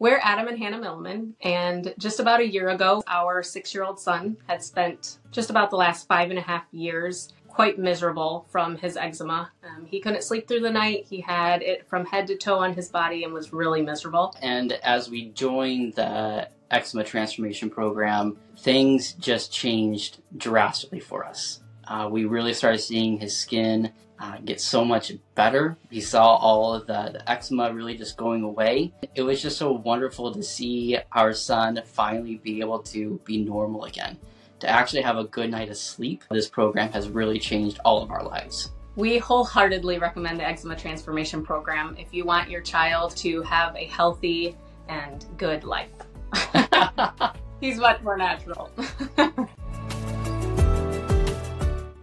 We're Adam and Hannah Milliman, and just about a year ago, our six year old son had spent just about the last five and a half years quite miserable from his eczema. Um, he couldn't sleep through the night. He had it from head to toe on his body and was really miserable. And as we joined the eczema transformation program, things just changed drastically for us. Uh, we really started seeing his skin uh, get so much better. He saw all of the, the eczema really just going away. It was just so wonderful to see our son finally be able to be normal again, to actually have a good night of sleep. This program has really changed all of our lives. We wholeheartedly recommend the Eczema Transformation Program if you want your child to have a healthy and good life. He's much more natural.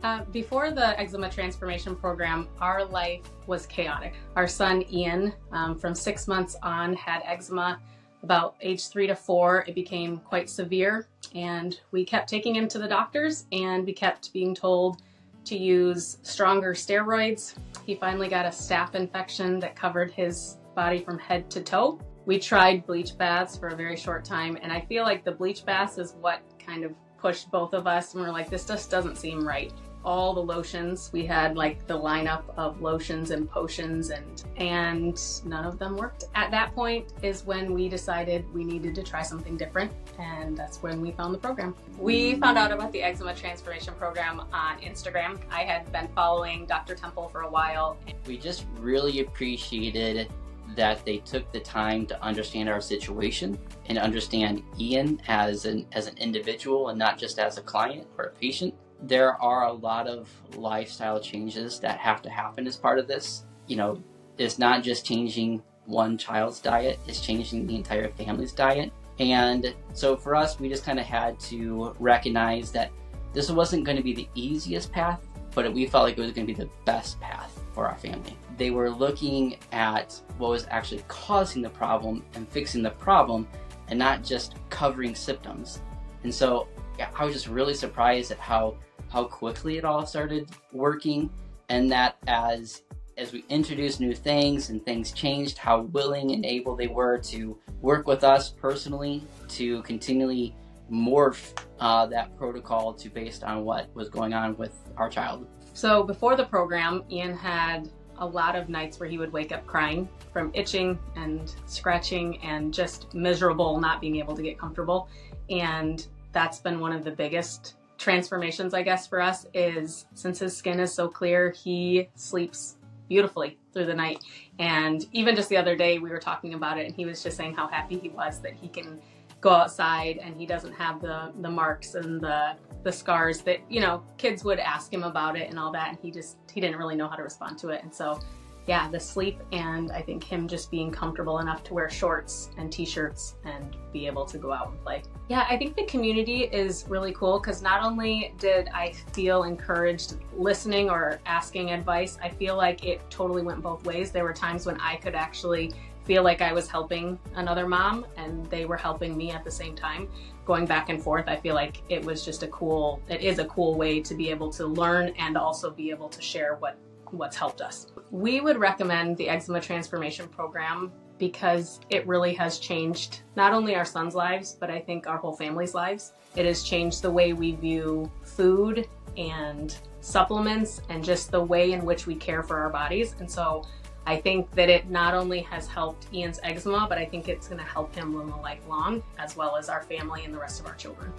Uh, before the eczema transformation program, our life was chaotic. Our son Ian, um, from six months on, had eczema. About age three to four, it became quite severe, and we kept taking him to the doctors, and we kept being told to use stronger steroids. He finally got a staph infection that covered his body from head to toe. We tried bleach baths for a very short time, and I feel like the bleach baths is what kind of pushed both of us, and we're like, this just doesn't seem right all the lotions. We had like the lineup of lotions and potions and and none of them worked. At that point is when we decided we needed to try something different and that's when we found the program. We found out about the eczema transformation program on Instagram. I had been following Dr. Temple for a while. We just really appreciated that they took the time to understand our situation and understand Ian as an as an individual and not just as a client or a patient there are a lot of lifestyle changes that have to happen as part of this. You know, it's not just changing one child's diet, it's changing the entire family's diet. And so for us, we just kind of had to recognize that this wasn't going to be the easiest path, but we felt like it was going to be the best path for our family. They were looking at what was actually causing the problem and fixing the problem and not just covering symptoms. And so I was just really surprised at how how quickly it all started working and that as as we introduced new things and things changed how willing and able they were to work with us personally to continually morph uh, that protocol to based on what was going on with our child. So before the program ian had a lot of nights where he would wake up crying from itching and scratching and just miserable not being able to get comfortable. And that's been one of the biggest transformations, I guess, for us is since his skin is so clear, he sleeps beautifully through the night. And even just the other day, we were talking about it, and he was just saying how happy he was that he can go outside and he doesn't have the the marks and the the scars that you know kids would ask him about it and all that and he just he didn't really know how to respond to it and so yeah, the sleep and I think him just being comfortable enough to wear shorts and t-shirts and be able to go out and play. Yeah, I think the community is really cool because not only did I feel encouraged listening or asking advice, I feel like it totally went both ways. There were times when I could actually feel like I was helping another mom and they were helping me at the same time. Going back and forth, I feel like it was just a cool, it is a cool way to be able to learn and also be able to share what what's helped us. We would recommend the Eczema Transformation Program because it really has changed not only our son's lives, but I think our whole family's lives. It has changed the way we view food and supplements and just the way in which we care for our bodies. And so I think that it not only has helped Ian's eczema, but I think it's going to help him live a lifelong as well as our family and the rest of our children.